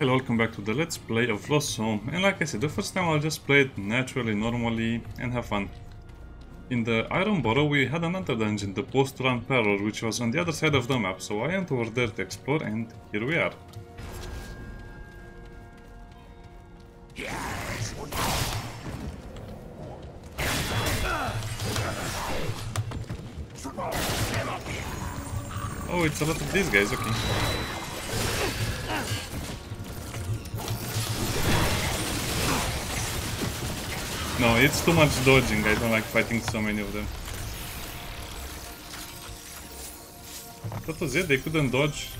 Hello, welcome back to the Let's Play of Losomn. And like I said, the first time I'll just play it naturally, normally, and have fun. In the Ironborough we had another dungeon, the Postulant's Parlor, which was on the other side of the map, so I went over there to explore, and here we are. Oh, it's a lot of these guys, okay. No, it's too much dodging. I don't like fighting so many of them. That was it, they couldn't dodge.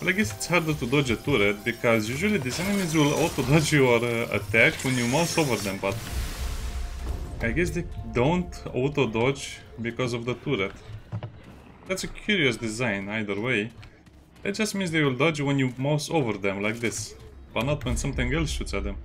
Well, I guess it's harder to dodge a turret, because usually these enemies will auto-dodge your uh, attack when you mouse over them, but... I guess they don't auto-dodge because of the turret. That's a curious design, either way. It just means they will dodge when you mouse over them, like this. But not when something else shoots at them.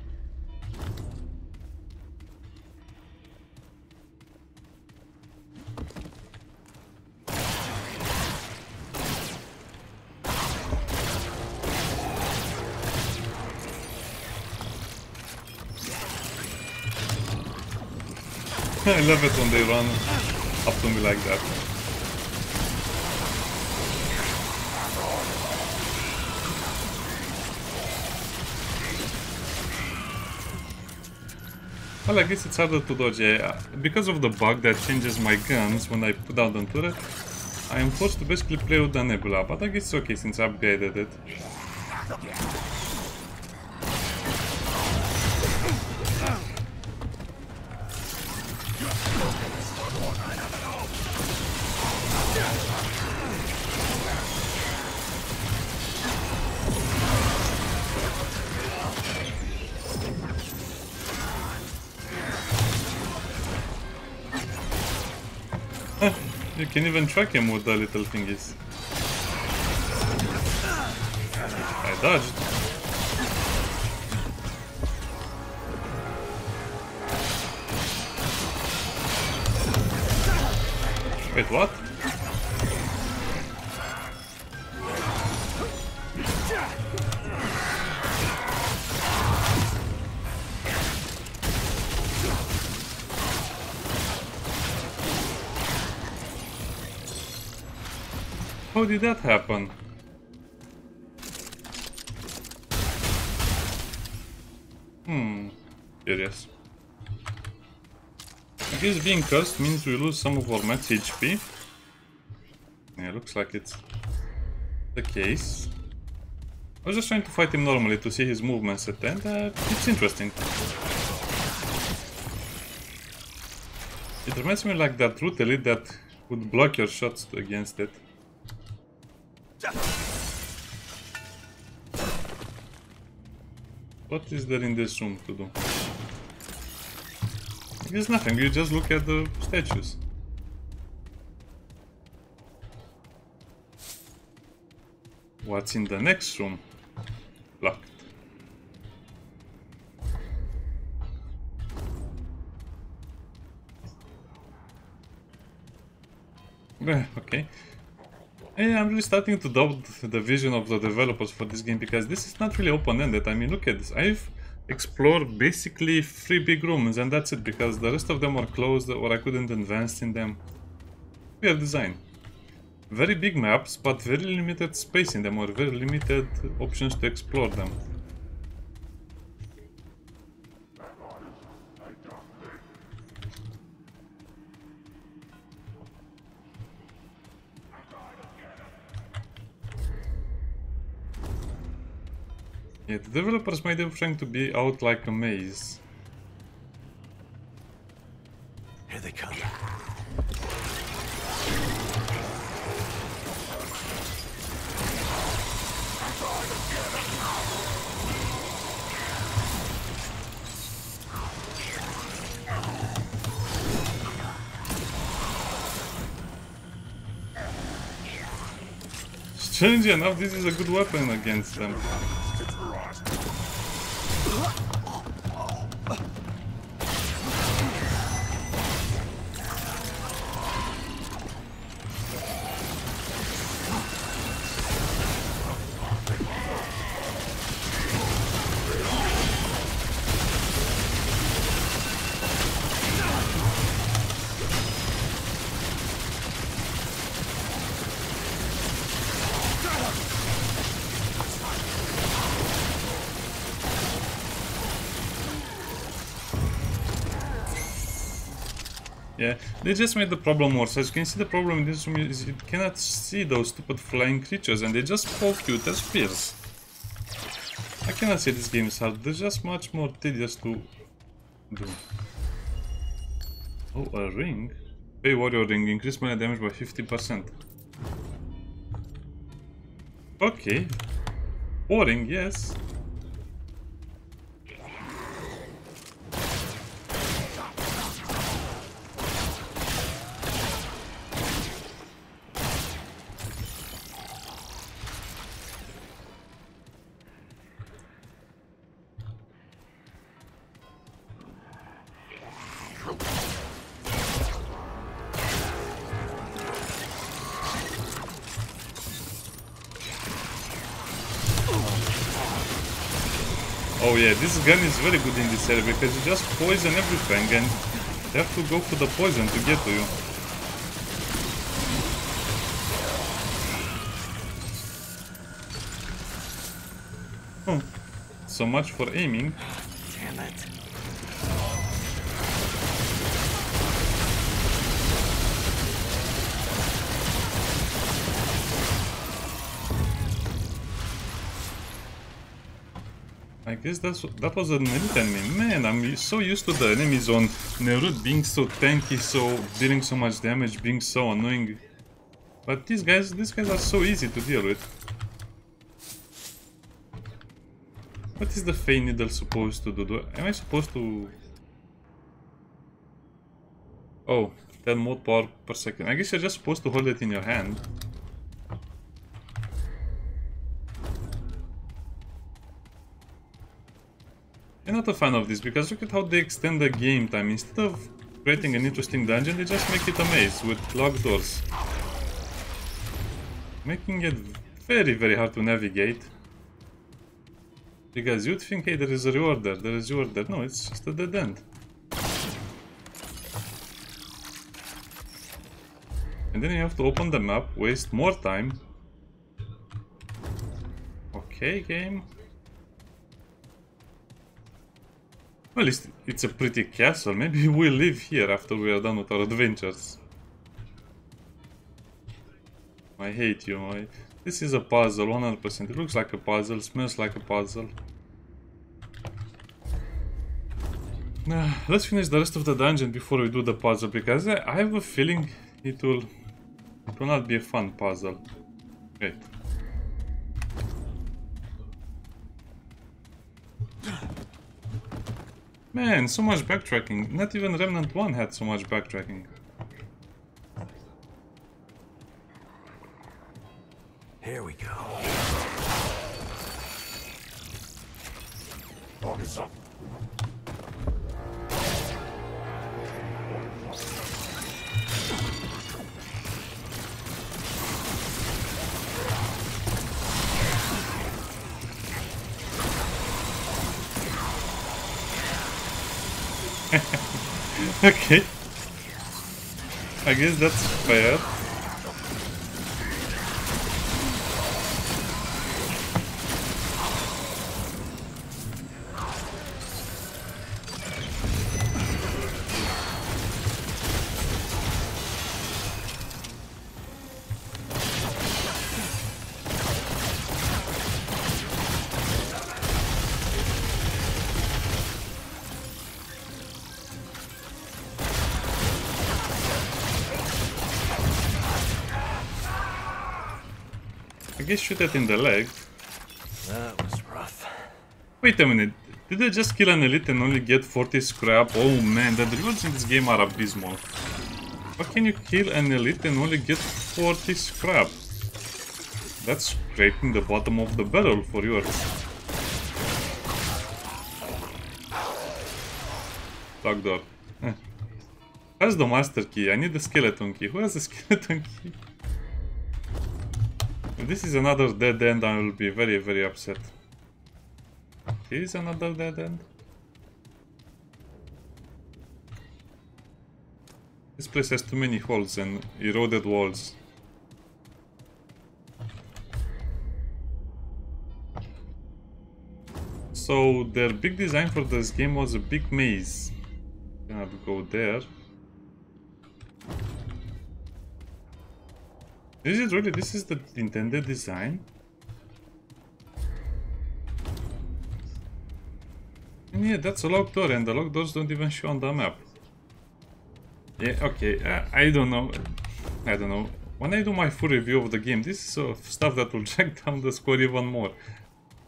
Love it when they run up to me like that. Well, I guess it's harder to dodge. Because of the bug that changes my guns when I put out the turret, I am forced to basically play with the Nebula, but I guess it's okay since I upgraded it. Can even track him with the little thingies. I dodged. Wait, what? How did that happen? Hmm, curious. I guess being cursed means we lose some of our max HP. Yeah, looks like it's the case. I was just trying to fight him normally to see his movements at end. uh, it's interesting. It reminds me like that root elite that would block your shots against it. What is there in this room to do? There's nothing, you just look at the statues. What's in the next room? Locked. Eh, okay. I'm really starting to doubt the vision of the developers for this game because this is not really open-ended. I mean, look at this. I've explored basically three big rooms and that's it because the rest of them are closed or I couldn't advance in them. Weird design. Very big maps, but very limited space in them or very limited options to explore them. Yeah, the developers made everything to be out like a maze. Here they come. Strange enough, this is a good weapon against them. Yeah, they just made the problem worse. As you can see, the problem in this room is you cannot see those stupid flying creatures and they just poke you their spears. I cannot say this game is hard, they're just much more tedious to do. Oh, a ring? Hey, warrior ring, increase melee damage by 50%. Okay. Boring, yes. Oh yeah, this gun is very good in this area because you just poison everything and you have to go for the poison to get to you. Oh, so much for aiming. That's that was an elite enemy. Man, I'm so used to the enemies on Nerud being so tanky, so dealing so much damage, being so annoying. But these guys, these guys are so easy to deal with. What is the Fey Needle supposed to do? do am I supposed to... Oh, 10 mod power per second. I guess you're just supposed to hold it in your hand. I'm not a fan of this because look at how they extend the game time. Instead of creating an interesting dungeon, they just make it a maze with locked doors. Making it very, very hard to navigate. Because you'd think, hey, there is a reward there, there is a reward there. No, it's just a dead end. And then you have to open the map, waste more time. Okay, game. Well, it's, it's a pretty castle. Maybe we'll live here after we are done with our adventures. I hate you. I... This is a puzzle, 100%. It looks like a puzzle, smells like a puzzle. Nah, let's finish the rest of the dungeon before we do the puzzle, because I, I have a feeling it will, it will not be a fun puzzle. Wait. Man, so much backtracking. Not even Remnant 1 had so much backtracking. Here we go. okay. I guess that's fair. I guess shoot it in the leg. That was rough. Wait a minute. Did I just kill an elite and only get 40 scrap? Oh man, the rewards in this game are abysmal. How can you kill an elite and only get 40 scrap? That's scraping the bottom of the barrel for yours. Lock door. Where's the master key? I need the skeleton key. Who has the skeleton key? If this is another dead end, I will be very, very upset. Here's another dead end. This place has too many holes and eroded walls. So their big design for this game was a big maze. Cannot go there. Is really? This is the intended design? And yeah, that's a locked door, and the locked doors don't even show on the map. Yeah, okay, uh, I don't know. I don't know. When I do my full review of the game, this is uh, stuff that will drag down the score even more.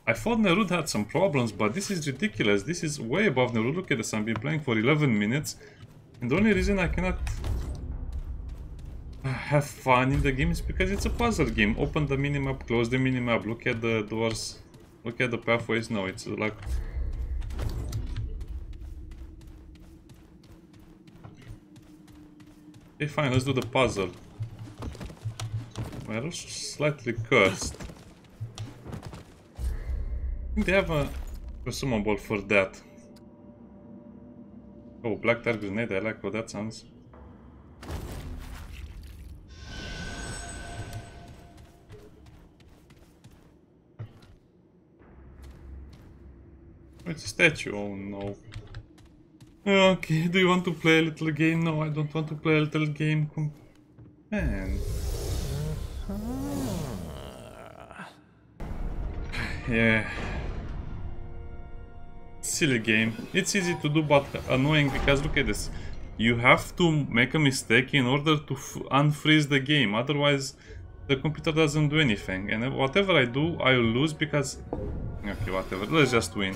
I thought Nerud had some problems, but this is ridiculous. This is way above Nerud. Look at this, I've been playing for 11 minutes. And the only reason I cannot have fun in the game is because it's a puzzle game. Open the minimap, close the minimap, look at the doors, look at the pathways. No, it's like... Okay, fine, let's do the puzzle. We're slightly cursed. They have a consumable for that. Oh, black dart grenade, I like how that sounds. Statue, oh no. Okay, do you want to play a little game? No, I don't want to play a little game. Man. Yeah. Silly game. It's easy to do but annoying because look at this. You have to make a mistake in order to unfreeze the game. Otherwise, the computer doesn't do anything. And whatever I do, I will lose because... Okay, whatever. Let's just win.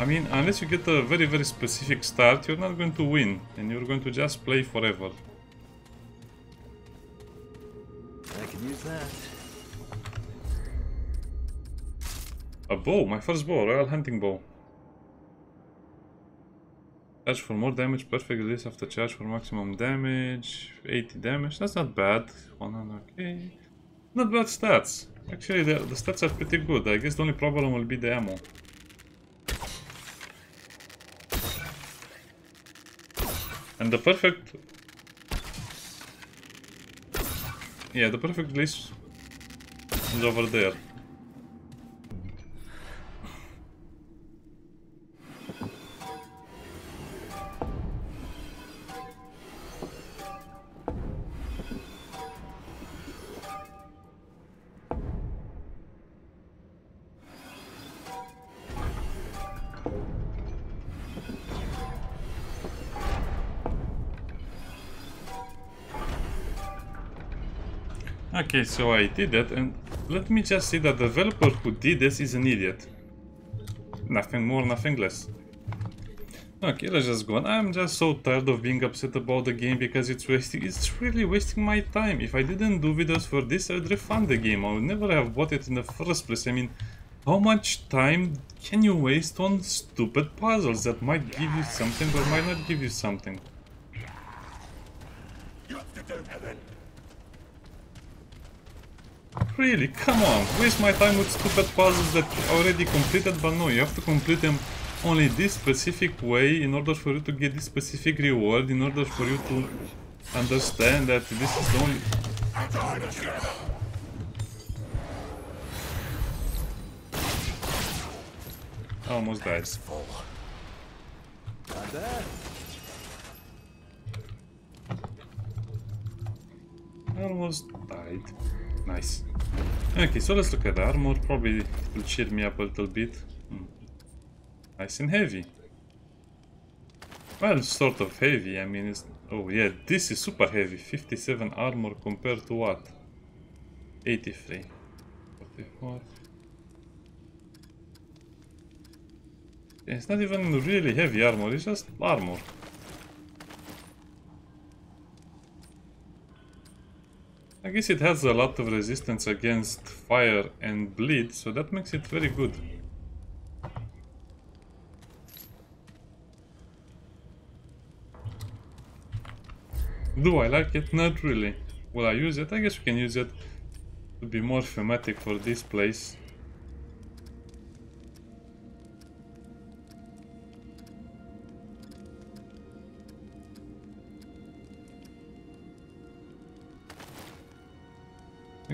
I mean, unless you get a very, very specific start, you're not going to win. And you're going to just play forever. I can use that. A bow, my first bow, royal hunting bow. Charge for more damage, perfect release after charge for maximum damage, 80 damage, that's not bad, 100k. Not bad stats. Actually, the, the stats are pretty good. I guess the only problem will be the ammo. And the perfect... Yeah, the perfect release is over there. Okay, so I did that, and let me just say that the developer who did this is an idiot. Nothing more, nothing less. Okay, let's just go on. I'm just so tired of being upset about the game because it's wasting- it's really wasting my time. If I didn't do videos for this, I'd refund the game. I would never have bought it in the first place. I mean, how much time can you waste on stupid puzzles that might give you something but might not give you something? Really, come on, waste my time with stupid puzzles that already completed, but no, you have to complete them only this specific way in order for you to get this specific reward, in order for you to understand that this is the only... I almost died. Almost died. Nice. Okay, so let's look at the armor. Probably will cheer me up a little bit. Hmm. Nice and heavy. Well, sort of heavy. I mean, it's... Oh yeah, this is super heavy. 57 armor compared to what? 83. 44. Yeah, it's not even really heavy armor, it's just armor. I guess it has a lot of resistance against fire and bleed, so that makes it very good. Do I like it? Not really. Will I use it? I guess we can use it to be more thematic for this place.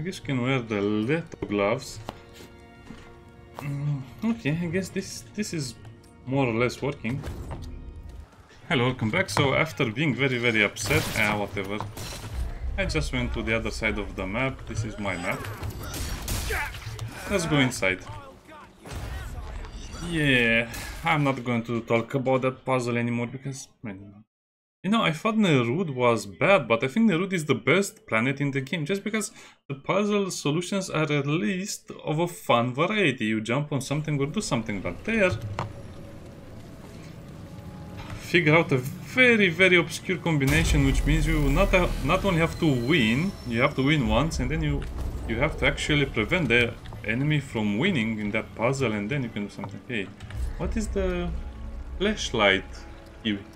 Guess you can wear the little gloves. Mm, okay, I guess this this is more or less working. Hello, welcome back. So after being very very upset, ah whatever, I just went to the other side of the map. This is my map. Let's go inside. Yeah, I'm not going to talk about that puzzle anymore because, you know, I thought Nerud was bad, but I think Nerud is the best planet in the game just because the puzzle solutions are at least of a fun variety. You jump on something or do something, but there, figure out a very, very obscure combination, which means you not not only have to win, you have to win once, and then you you have to actually prevent the enemy from winning in that puzzle and then you can do something. Hey, what is the flashlight here?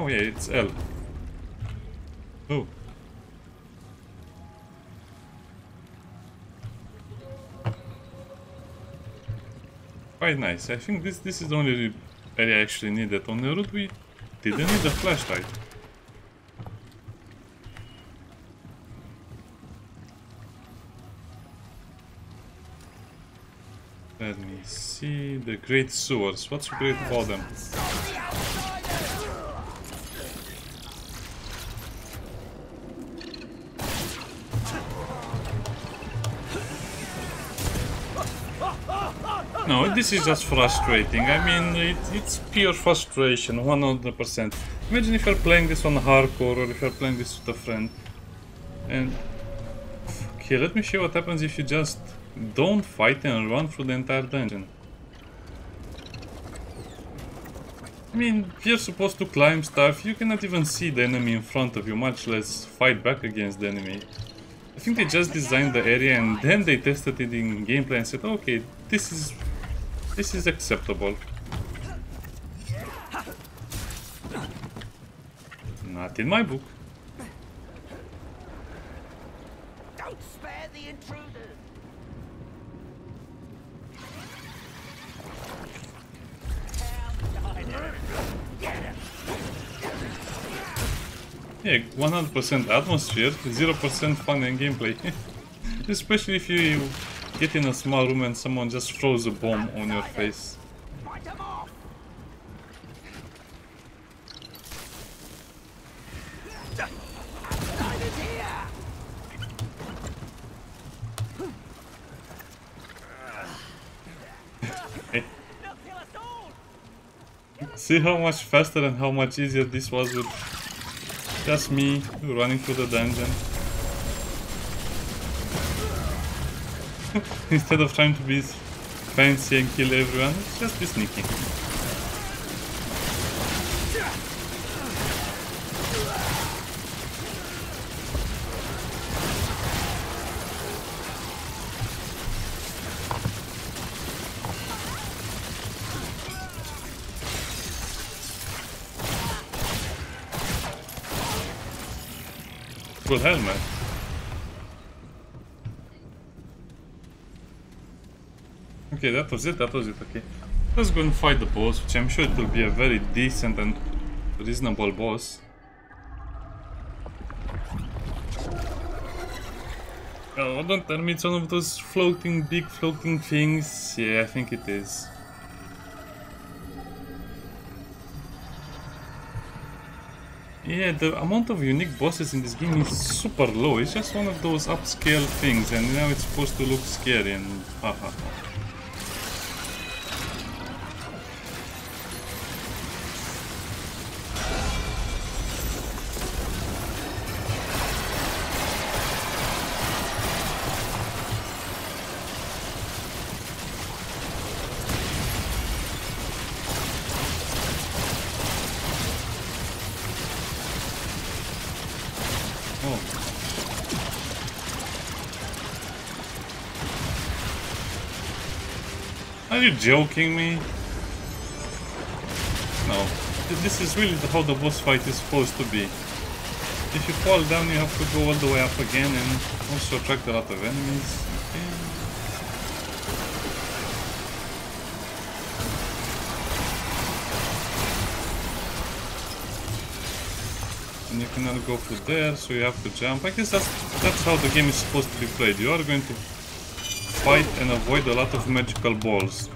Oh yeah, it's L. Oh. quite nice. I think this this is the only area I actually needed. On the route we didn't need a flashlight. Let me see the great sewers. What's great about them? No, this is just frustrating. I mean, it, it's pure frustration, 100%. Imagine if you're playing this on hardcore or if you're playing this with a friend. And... Okay, let me show what happens if you just don't fight and run through the entire dungeon. I mean, you're supposed to climb stuff, you cannot even see the enemy in front of you, much less fight back against the enemy. I think they just designed the area and then they tested it in gameplay and said, okay, this is this is acceptable. Not in my book. Don't spare the intruders. Yeah, 100% atmosphere, 0% fun and gameplay. Especially if you get in a small room and someone just throws a bomb on your face. See how much faster and how much easier this was with just me running through the dungeon. Instead of trying to be fancy and kill everyone, just be sneaky. Good helmet. Okay, that was it, that was it, okay. Let's go and fight the boss, which I'm sure it will be a very decent and reasonable boss. Oh, don't tell me it's one of those floating, big floating things. Yeah, I think it is. Yeah, the amount of unique bosses in this game is super low. It's just one of those upscale things and now it's supposed to look scary and haha. Are you joking me? No. This is really how the boss fight is supposed to be. If you fall down, you have to go all the way up again and also attract a lot of enemies. And you cannot go through there, so you have to jump. I guess that's, that's how the game is supposed to be played. You are going to fight and avoid a lot of magical balls.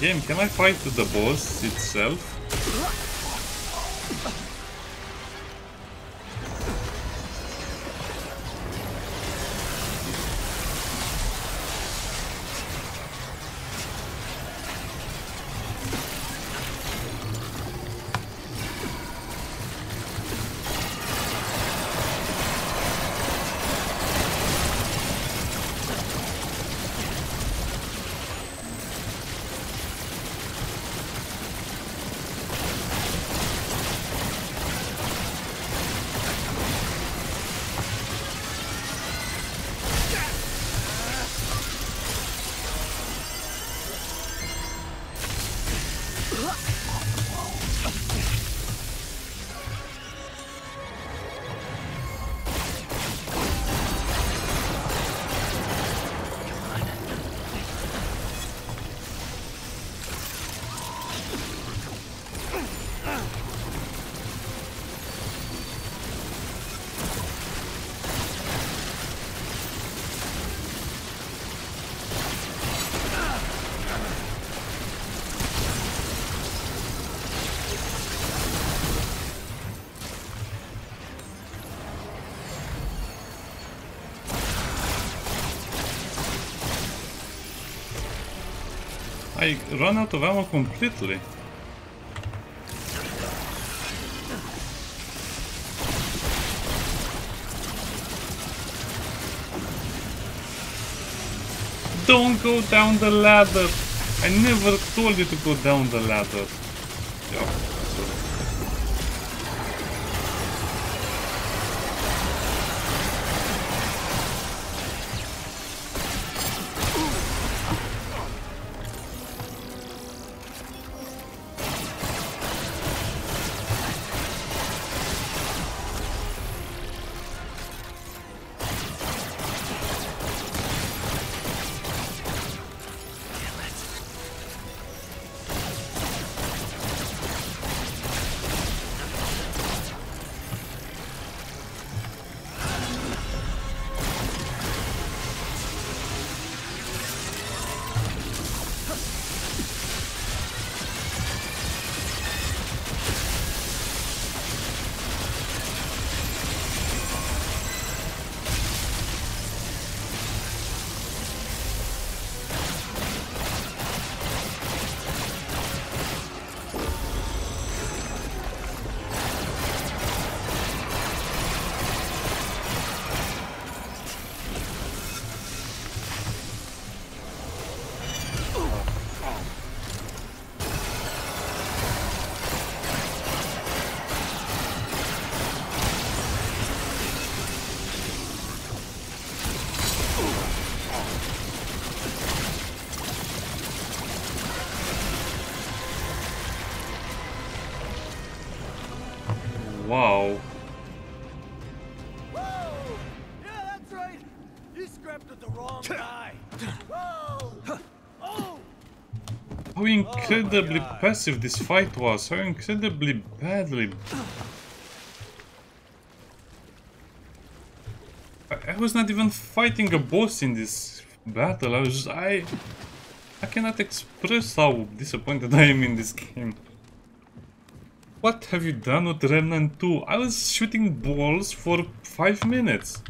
Game, can I fight the boss itself? I run out of ammo completely. Don't go down the ladder! I never told you to go down the ladder. Wow. Whoa! Yeah, that's right. You scrapped at the wrong guy. Whoa! Oh! How incredibly passive this fight was. How incredibly badly. I, I was not even fighting a boss in this battle. I was just, I I cannot express how disappointed I am in this game. What have you done with Remnant 2? I was shooting balls for 5 minutes.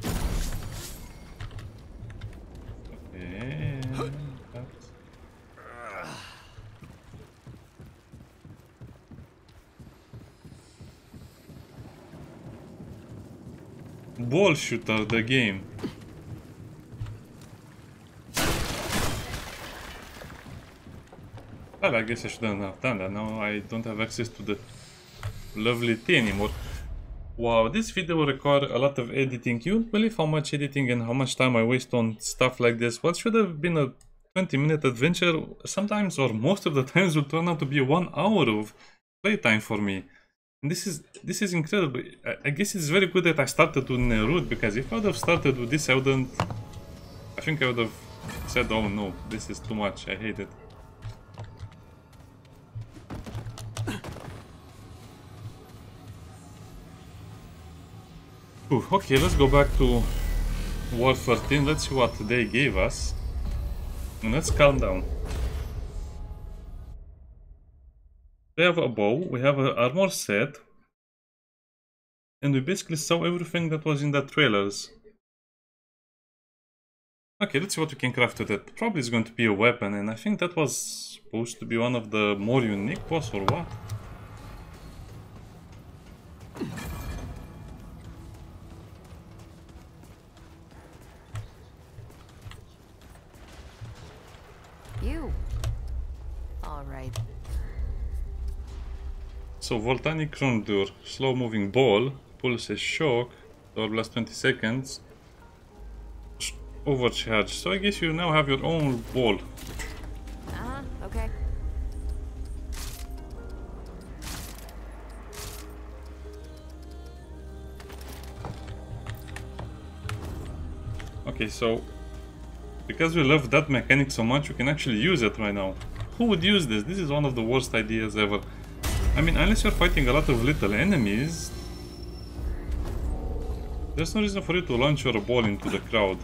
Ball shooter, the game. Well, I guess I shouldn't have done that. Now I don't have access to the lovely tea anymore. Wow, this video required a lot of editing. You won't believe how much editing and how much time I waste on stuff like this. What should have been a 20 minute adventure sometimes or most of the times will turn out to be one hour of playtime for me. And this is this is incredible. I, I guess it's very good that I started with Nerud because if I would have started with this I wouldn't I think I would have said, oh no, this is too much, I hate it. Ooh, okay, let's go back to Ward 13. Let's see what they gave us. And let's calm down. We have a bow, we have an armor set, and we basically saw everything that was in the trailers. Okay, let's see what we can craft with it. Probably it's going to be a weapon, and I think that was supposed to be one of the more unique was or what? So Voltaic Rondure, slow moving ball, pulses shock, or last 20 seconds, overcharge. So I guess you now have your own ball. Uh-huh. Okay. Okay, so because we love that mechanic so much, we can actually use it right now. Who would use this? This is one of the worst ideas ever. I mean, unless you're fighting a lot of little enemies, there's no reason for you to launch your ball into the crowd.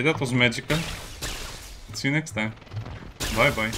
Yeah, that was magical. See you next time. Bye bye.